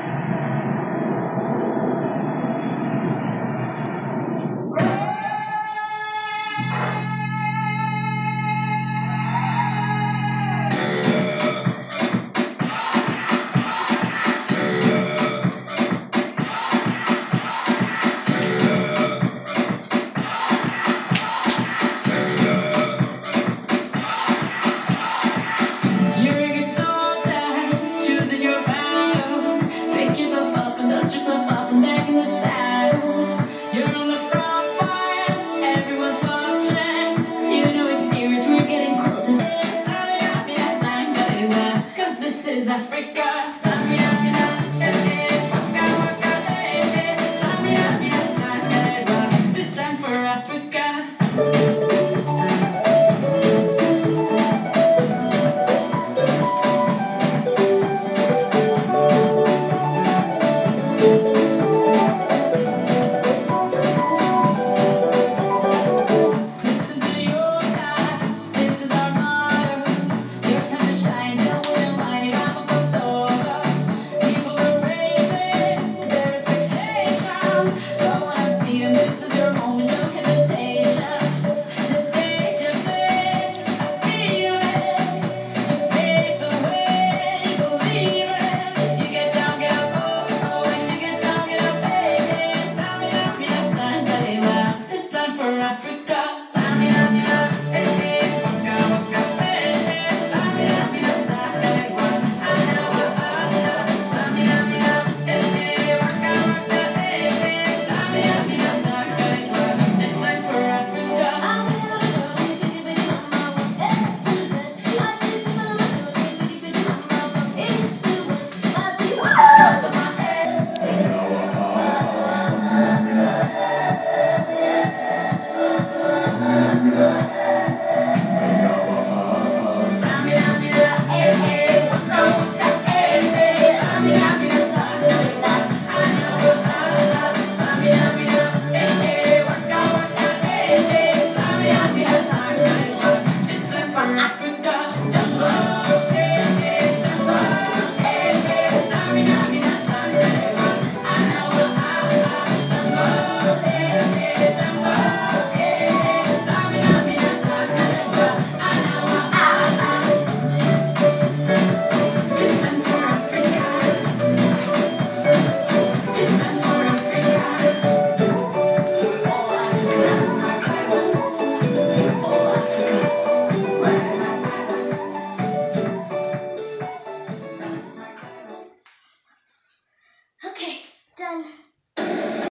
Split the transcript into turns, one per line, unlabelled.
うん。Africa.